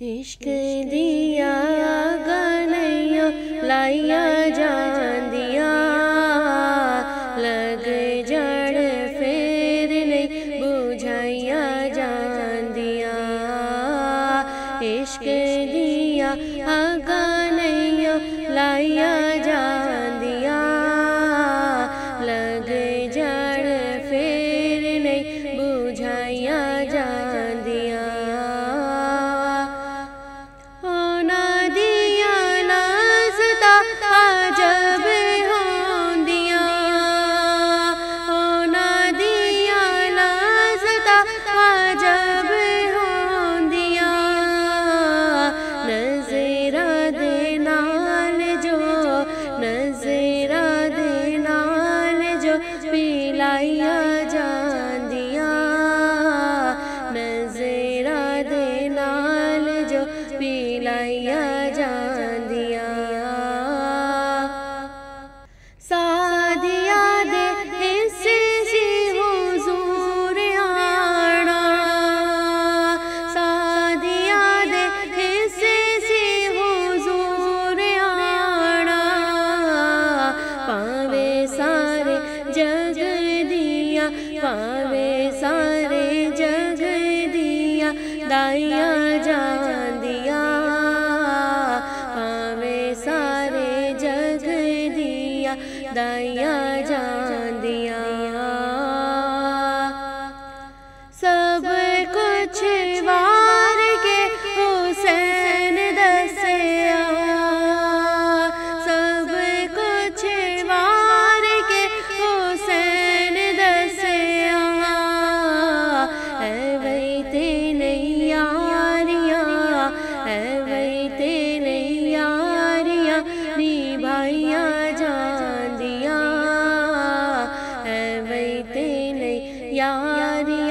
इश्क दिया गनैया लाइया जान लग जड़ फेर नहीं बुझाइया जान दिया इश्क दिया गनैया लाइया नाल जो पिलाइया जांदिया। सादिया दे इस सी हुजूर आना। सादिया दे इस सी हुजूर आना। पावे सारे जग दिया, पावे सारे जग दिया। दाई जा 要的。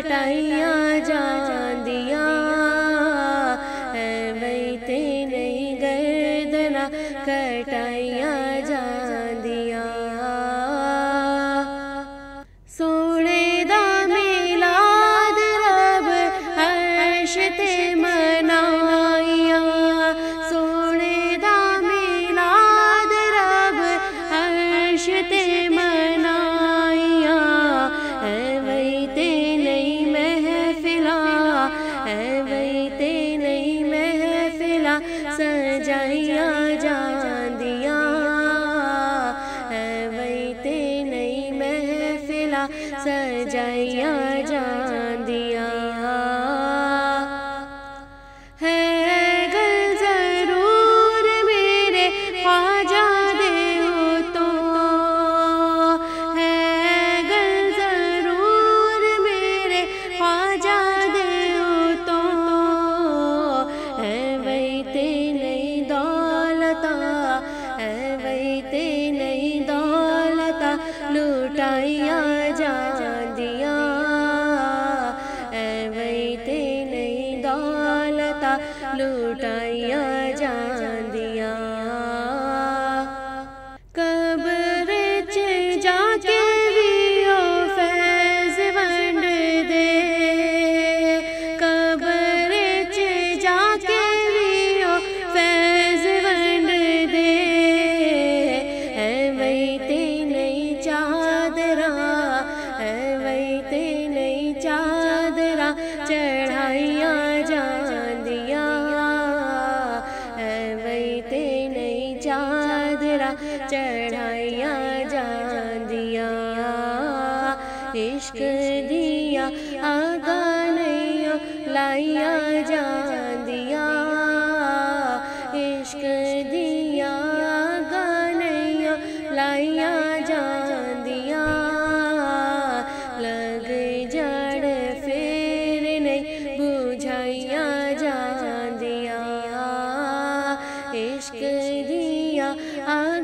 चटाइया जा। लुटाइया जान चढ़ाइया जादिया। इश्क दिया आगा नैया लाइया जादिया। इश्क दिया आगा नैया लाइया जादिया। लग जड़ फेर नहीं बुझाइया जादिया। इश्क दिया आ